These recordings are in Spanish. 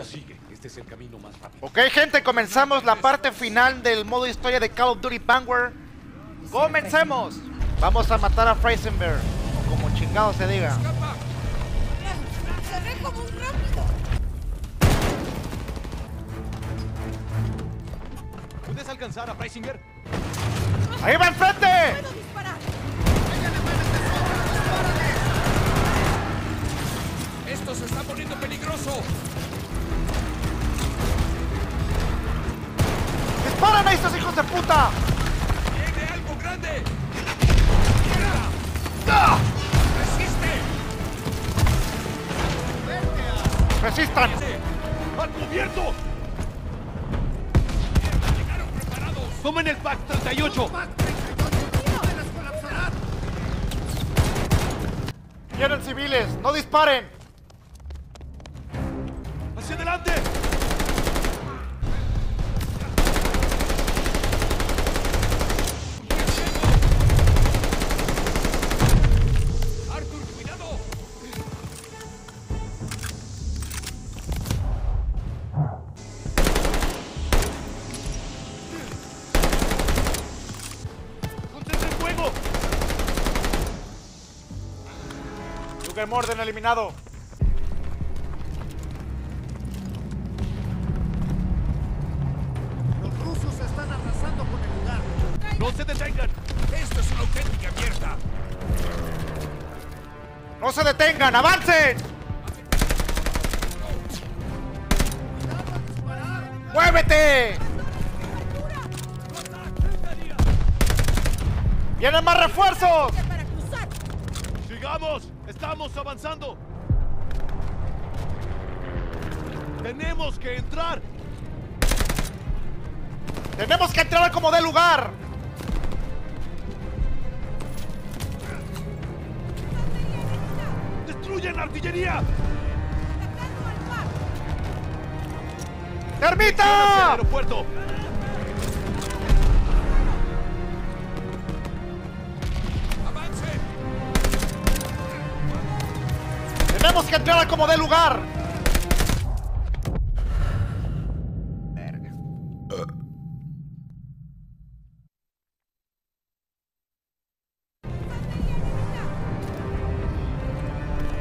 Sigue, este es el camino más rápido. Ok, gente, comenzamos la parte final del modo historia de Call of Duty Vanguard. ¡Comencemos! Vamos a matar a Freisenberg, o como chingado se diga. Se ve como un rápido. ¿Puedes alcanzar a Freisinger? ¡Ahí va enfrente! Puedo disparar. ¡Esto se está poniendo peligroso! ¡Disparan a estos hijos de puta! ¡Viene algo grande! ¡Ah! ¡Resiste! ¡Resistan! ¡Al cubierto! ¡Llegaron preparados! ¡Tomen el PAC 38! ¡Vienen civiles! ¡No disparen! ¡Hacia adelante! Morden eliminado. Los rusos están arrasando con el lugar. ¡No se detengan! ¡Esto es una auténtica mierda! ¡No se detengan! ¡Avancen! ¡Muévete! ¡Vienen más refuerzos! ¡Sigamos! ¡Estamos avanzando! ¡Tenemos que entrar! ¡Tenemos que entrar como dé lugar! ¡Destruyen la artillería! Atacando al mar. ¡Hacia el ¡Termita! ¡Tenemos que entrar como dé lugar!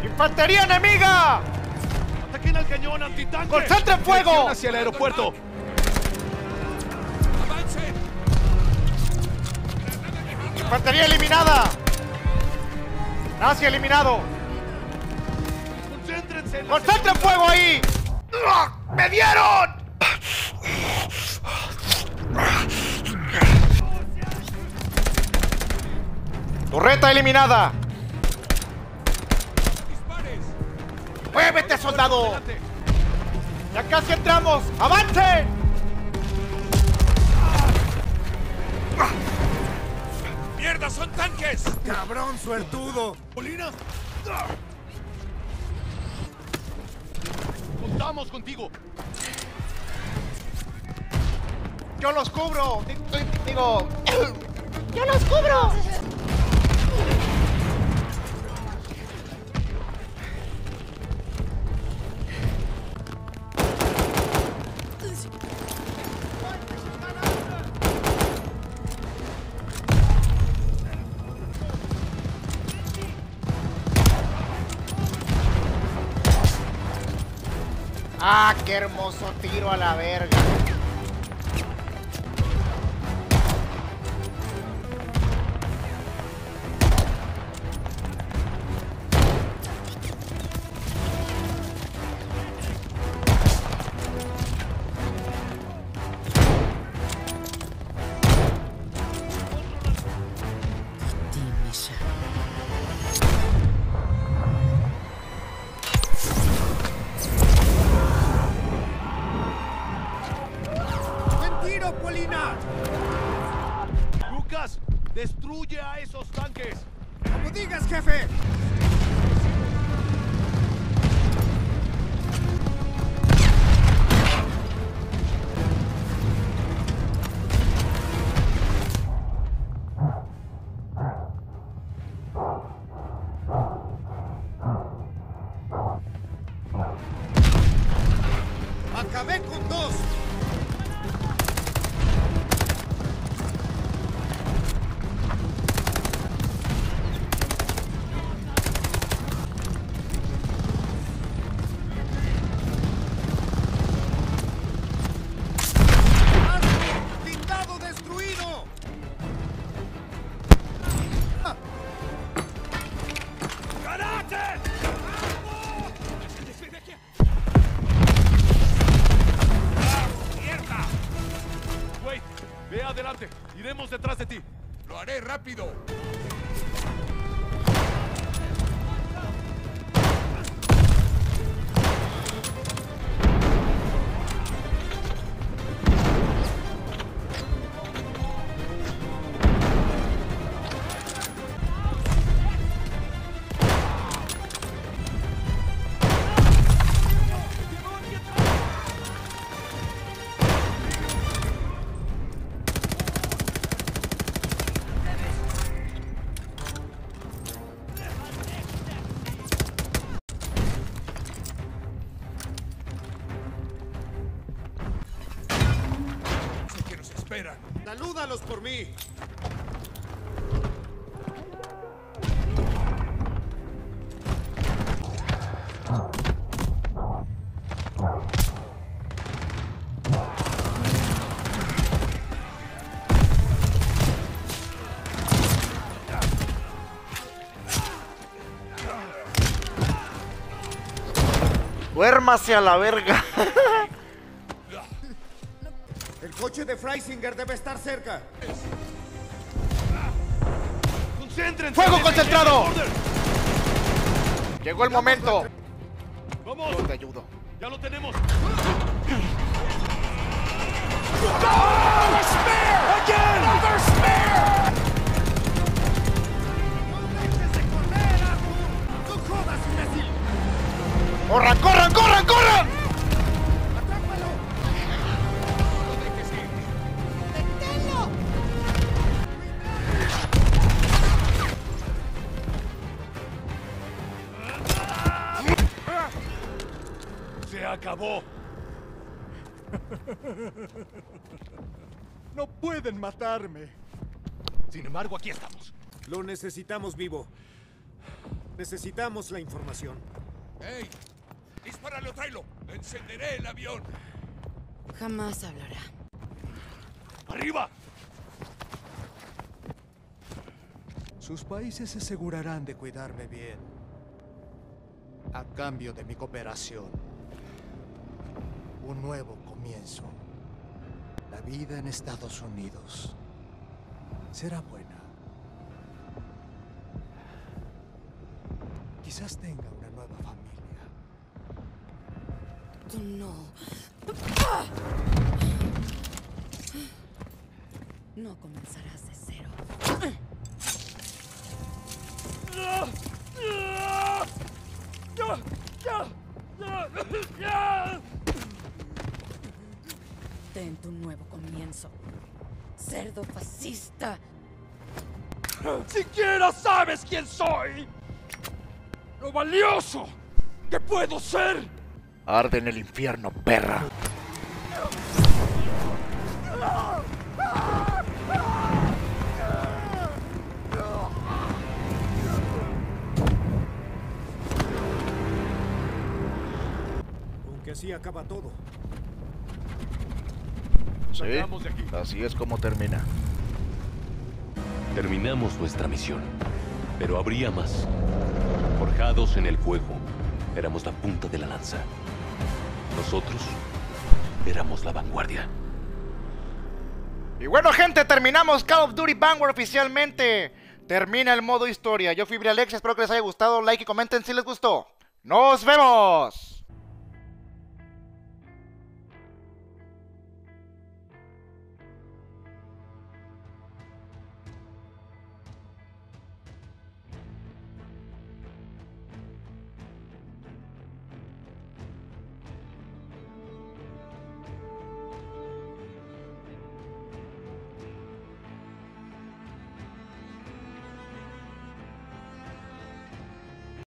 ¡Infantería enemiga! ¡Ataquen al cañón antitanque! ¡Concentren fuego! Dirección hacia el aeropuerto! ¡Infantería eliminada! ¡Nazi eliminado! ¡Concéntrense en la ¡Concentren fuego ahí! ¡Ah! ¡Me dieron! ¡Torreta eliminada! ¡Muévete, soldado! ¡Ya casi entramos! ¡Avance! ¡Mierda, son tanques! ¡Cabrón suertudo! ¡Polina! ¡Contamos contigo! ¡Yo los cubro! Di- di- Digo... ¡Yo los cubro! ¡Ah, qué hermoso tiro a la verga! chefe! Acabei com todos! Detrás de ti. ¡Lo haré rápido! Esperan. Salúdalos por mí. Duérmase a la verga. El coche de Freisinger debe estar cerca. ¡Concéntrense! ¡Fuego concentrado! Llegó el momento. ¡Vamos! Yo te ayudo. ¡Ya lo tenemos! ¡Déjese correr, Arthur! ¡No corran, corran! Acabó! No pueden matarme. Sin embargo, aquí estamos. Lo necesitamos vivo. Necesitamos la información. ¡Ey! ¡Dispárale o tráelo! ¡Encenderé el avión! Jamás hablará. ¡Arriba! Sus países se asegurarán de cuidarme bien. A cambio de mi cooperación. Un nuevo comienzo. La vida en Estados Unidos será buena. Quizás tenga una nueva familia. No. No comenzarás de cero. Ten tu nuevo comienzo. Cerdo fascista. ¡Siquiera sabes quién soy! ¡Lo valioso que puedo ser! Arde en el infierno, perra. Aunque así acaba todo. Sí, así es como termina. Terminamos nuestra misión, pero habría más. Forjados en el fuego, éramos la punta de la lanza. Nosotros éramos la vanguardia. Y bueno, gente, terminamos Call of Duty Vanguard oficialmente. Termina el modo historia. Yo fui Alex, espero que les haya gustado. Like y comenten si les gustó. ¡Nos vemos!